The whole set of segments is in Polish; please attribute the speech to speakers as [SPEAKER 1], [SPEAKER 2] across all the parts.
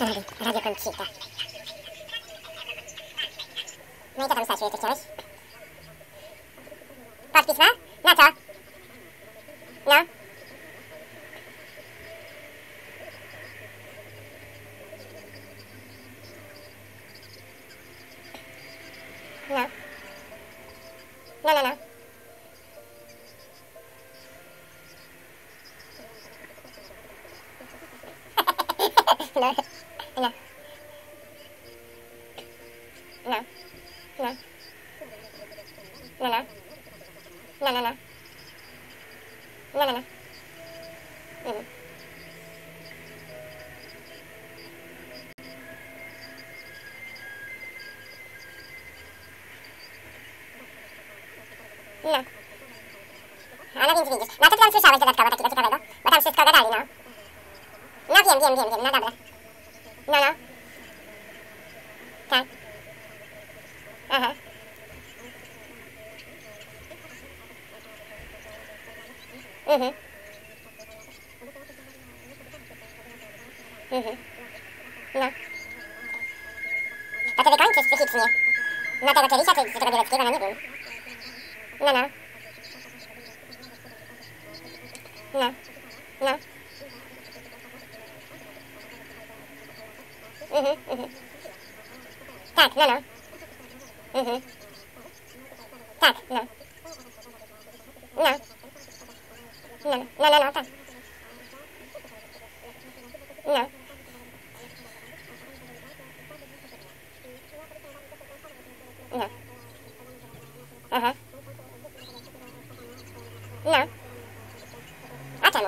[SPEAKER 1] Radio, radio Conchita. No i co tam Stasiu jeszcze chciałeś? Podpis ma? Na co? No. No. No, no, no. No. No, no. No, no, no. No, no, no. Mhm. No. A no więc widzisz. No to tam słyszałeś dodatkowo takiego ciekawego? Bo tam wszystko gadali, no. No wiem, wiem, wiem, wiem, no dobra. No, no. Tak. Aha. Mhm. Mhm. No. To ty wykończysz psychicznie. No tego Kielisia, czy, czy tego Bieleckiego, no nie wiem. No, no. No. No. Mhm, mhm. Tak, no, no. Mhm. Tak, no. No. No, no, no, no, tak. No. No. Aha. No. A czemu?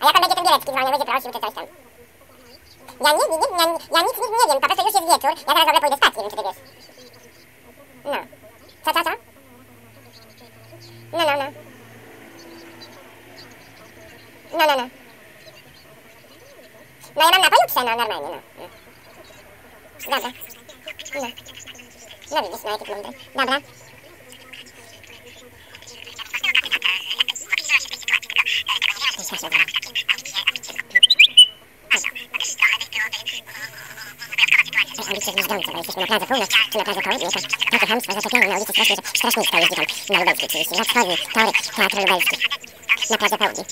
[SPEAKER 1] A jak on będzie ten Bielecki dzwonił, będzie prosił, czy coś tam? Ja, nie, nie, ja, ja nic, nic nie wiem, po prostu już jest wieczór, ja zaraz w ogóle pójdę spać, nie wiem, czy ty wiesz. No. Co, co, co? No, no, no. No, no, no. No ja mam na pojutrze, no normalnie, no. Dobra. No. No widzisz, no jaki mądry. Dobra. Z Gdańca, bo jesteśmy na Plaza Północ, czy na Plaza Południe, to takie chamstwo, zaczepianie na ulicy strasznie, że strażnictwo jeździ tam na Lubelskiej 30 lat, wchodzi, tory, teatr lubelski, na Plaza Południe.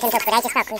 [SPEAKER 1] Tak? Bo skoro ma